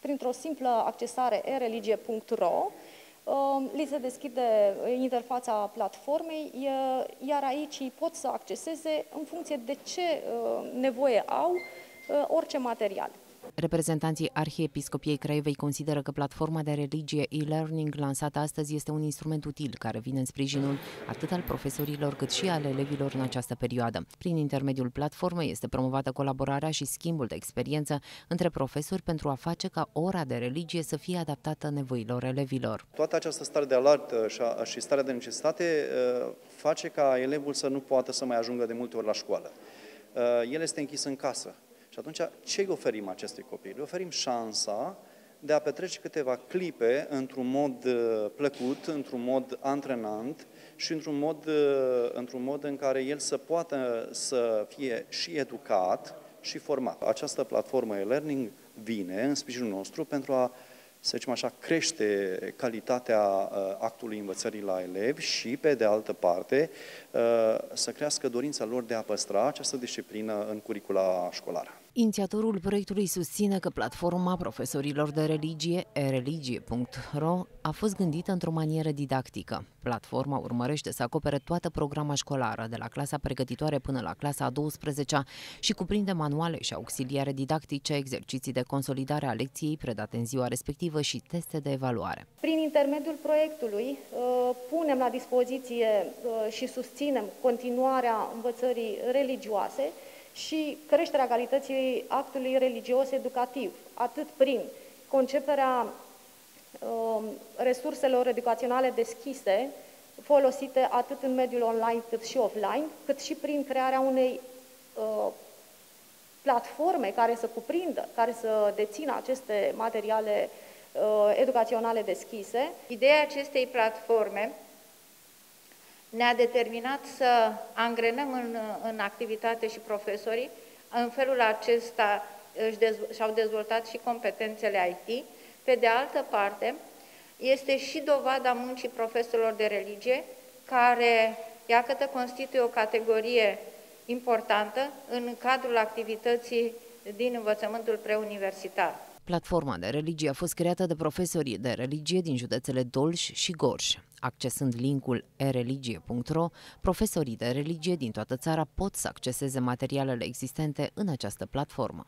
Printr-o simplă accesare ereligie.ro, li se deschide interfața platformei, iar aici ei pot să acceseze în funcție de ce nevoie au orice material. Reprezentanții Arhiepiscopiei Craiovei consideră că platforma de religie e-learning lansată astăzi este un instrument util care vine în sprijinul atât al profesorilor cât și al elevilor în această perioadă. Prin intermediul platformei este promovată colaborarea și schimbul de experiență între profesori pentru a face ca ora de religie să fie adaptată nevoilor elevilor. Toată această stare de alertă și starea de necesitate uh, face ca elevul să nu poată să mai ajungă de multe ori la școală. Uh, el este închis în casă și atunci, ce îi oferim acestui copil? Îi oferim șansa de a petrece câteva clipe într-un mod uh, plăcut, într-un mod antrenant și într-un mod, uh, într-un mod în care el să poată să fie și educat și format. Această platformă e-learning vine în sprijinul nostru pentru a să zicem așa, crește calitatea uh, actului învățării la elevi și, pe de altă parte, să crească dorința lor de a păstra această disciplină în curicula școlară. Inițiatorul proiectului susține că platforma profesorilor de religie, ereligie.ro, a fost gândită într-o manieră didactică. Platforma urmărește să acopere toată programa școlară, de la clasa pregătitoare până la clasa a 12 și cuprinde manuale și auxiliare didactice, exerciții de consolidare a lecției predate în ziua respectivă și teste de evaluare. Prin intermediul proiectului uh, punem la dispoziție uh, și susținem continuarea învățării religioase, și creșterea calității actului religios educativ, atât prin conceperea uh, resurselor educaționale deschise, folosite atât în mediul online cât și offline, cât și prin crearea unei uh, platforme care să cuprindă, care să dețină aceste materiale uh, educaționale deschise. Ideea acestei platforme ne-a determinat să angrenăm în, în activitate și profesorii. În felul acesta și-au dezvoltat și competențele IT. Pe de altă parte, este și dovada muncii profesorilor de religie, care, iată, constituie o categorie importantă în cadrul activității din învățământul preuniversitar. Platforma de religie a fost creată de profesorii de religie din județele Dolj și Gorj. Accesând linkul ereligie.ro, profesorii de religie din toată țara pot să acceseze materialele existente în această platformă.